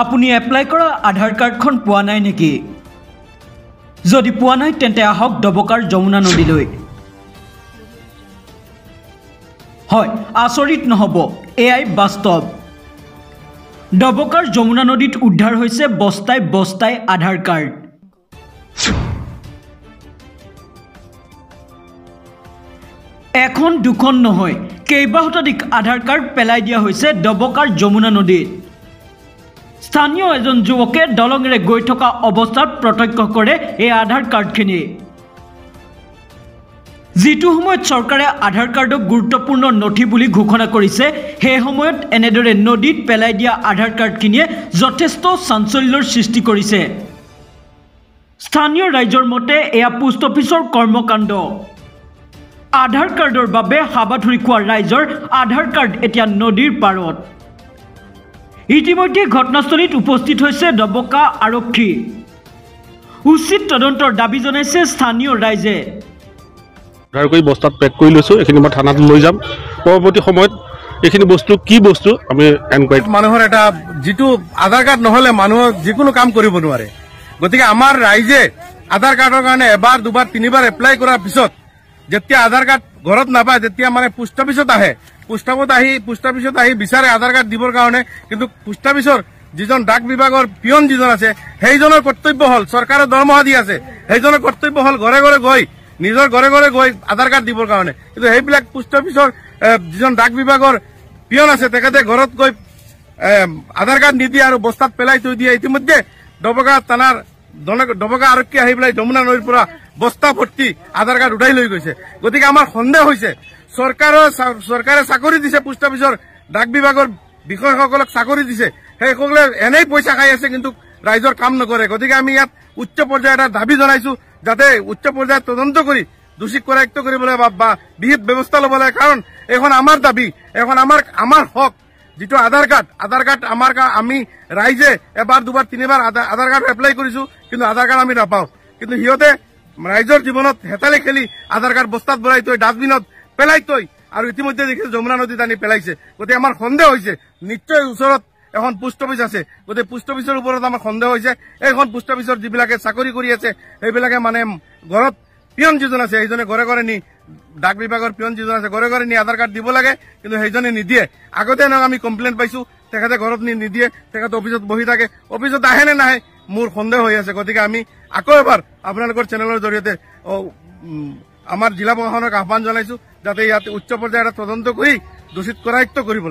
আপুনি এপ্লাই কৰা আধাৰ কাৰ্ডখন পোৱা নাই নেকি? যদি পোৱা নাই তেন্তে আহক ডবকাৰ যমুনা নদীলৈ। হয় আচৰিত নহ'ব এয়াই বাস্তৱ। ডবকাৰ যমুনা নদীত উদ্ধাৰ হৈছে বস্তাই বস্তাই আধাৰ কাৰ্ড এখন দুখন নহয় কেইবাশতাধিক আধাৰ কাৰ্ড পেলাই দিয়া হৈছে ডবকাৰ যমুনা নদীত। স্থানীয় এজন যুৱকে দলঙেৰে গৈ থকা অৱস্থাত প্ৰত্যক্ষ কৰে এই আধাৰ কাৰ্ডখিনি। যিটো সময়ত চৰকাৰে আধাৰ কাৰ্ডক গুৰুত্বপূৰ্ণ নথি বুলি ঘোষণা কৰিছে সেই সময়ত এনেদৰে নদীত পেলাই দিয়া আধাৰ কাৰ্ডখিনিয়ে যথেষ্ট চাঞ্চল্যৰ সৃষ্টি কৰিছে। স্থানীয় ৰাইজৰ মতে এয়া পোষ্ট অফিচৰ কৰ্মকাণ্ড। আধাৰ কাৰ্ডৰ বাবে হাবাথুৰি খোৱা ৰাইজৰ আধাৰ কাৰ্ড এতিয়া নদীৰ পাৰত। ইতিমধ্যে ঘটনাস্থলীত উপস্থিত হৈছে ডবকা আৰক্ষী। উচিত তদন্তৰ দাবী জনাইছে স্থানীয় ৰাইজে। উদ্ধাৰ কৰি বস্তাত পেক কৰি লৈছোঁ এইখিনি মই থানাত লৈ যাম। পৰৱৰ্তী সময়ত এইখিনি বস্তু কি বস্তু আমি এনকুৱাৰী মানুহৰ এটা যিটো আধাৰ কাৰ্ড নহলে মানুহৰ যিকোনো কাম কৰিব নোৱাৰে। গতিকে আমাৰ ৰাইজে আধাৰ কাৰ্ডৰ কাৰণে এবাৰ দুবাৰ তিনিবাৰ এপ্লাই কৰাৰ পিছত যেতিয়া আধাৰ কাৰ্ড ঘৰত নাপায় তেতিয়া মানে পোষ্ট অফিচত আহে। পোষ্ট অফিচত আহি পোষ্ট অফিচত আহি বিচাৰে আধাৰ কাৰ্ড দিবৰ কাৰণে। কিন্তু পোষ্ট অফিচৰ যিজন ডাক বিভাগৰ পিয়ন যিজন আছে সেইজনৰ কৰ্তব্য হল চৰকাৰে দৰমহা দি আছে। সেইজনৰ কৰ্তব্য হল ঘৰে ঘৰে গৈ নিজৰ ঘৰে ঘৰে গৈ আধাৰ কাৰ্ড দিবৰ কাৰণে। কিন্তু সেইবিলাক পোষ্ট অফিচৰ যিজন ডাক বিভাগৰ পিয়ন আছে তেখেতে ঘৰত গৈ আধাৰ কাৰ্ড নিদিয়ে আৰু বস্তাত পেলাই থৈ দিয়ে। ইতিমধ্যে ডবকা থানাৰ ডবকা আৰক্ষী আহি পেলাই যমুনা নদীৰ পৰা বস্তা ভৰ্তি আধাৰ কাৰ্ড উঠাই লৈ গৈছে। গতিকে আমাৰ সন্দেহ হৈছে চৰকাৰৰ চা- চৰকাৰে চাকৰি দিছে পোষ্ট অফিচৰ ডাক বিভাগৰ বিষয়াসকলক চাকৰি দিছে। সেইসকলে এনেই পইচা খাই আছে কিন্তু ৰাইজৰ কাম নকৰে। গতিকে আমি ইয়াত উচ্চ এটা দাবী জনাইছো যাতে উচ্চ পৰ্যায়ত তদন্ত কৰি দোষীক কৰায়ত্ব কৰিবলৈ বা- বিহিত ব্যৱস্থা ল'ব লাগে। কাৰণ এইখন আমাৰ দাবী এখন আমাৰ আমাৰ হক। যিটো আধাৰ কাৰ্ড আধাৰ কাৰ্ড আমাৰ কা- আমি ৰাইজে এবাৰ দুবাৰ তিনিবাৰ আধা- আধাৰ কাৰ্ড এপ্লাই কৰিছো কিন্তু আধাৰ কাৰ্ড আমি নাপাওঁ। কিন্তু সিহঁতে ৰাইজৰ জীৱনত হেতালি খেলি আধাৰ কাৰ্ড বস্তাত ভৰাই থৈ ডাষ্টবিনত পেলাই থৈ আৰু ইতিমধ্যে দেখিছো যমুনা নদীত আনি পেলাইছে। গতিকে আমাৰ সন্দেহ হৈছে নিশ্চয় ওচৰত এখন পোষ্ট অফিচ আছে। গতিকে পোষ্ট অফিচৰ ওপৰত আমাৰ সন্দেহ হৈছে এইখন পোষ্ট অফিচৰ যিবিলাকে চাকৰি কৰি আছে সেইবিলাকে মানে ঘৰত পিয়ন যিজন আছে সেইজনে ঘৰে ঘৰে নি ডাক বিভাগৰ পিয়ন যিজন আছে ঘৰে ঘৰে নি আধাৰ কাৰ্ড দিব লাগে কিন্তু সেইজনে নিদিয়ে। আগতে আমি কমপ্লেইন পাইছো তেখেতে ঘৰত নি নিদিয়ে তেখেতে অফিচত বহি থাকে। অফিচত আহে নে নাহে মোৰ সন্দেহ হৈ আছে। গতিকে আমি আকৌ এবাৰ আপোনালোকৰ চেনেলৰ জৰিয়তে আমাৰ জিলা প্ৰশাসনক আহ্বান জনাইছো যাতে ইয়াত উচ্চ পৰ্যায়ৰ তদন্ত কৰি দোষিত কৰায়ত্ব লাগে